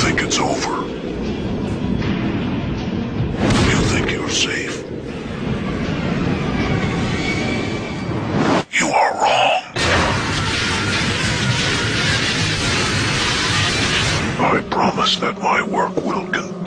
think it's over. You think you're safe. You are wrong. I promise that my work will continue.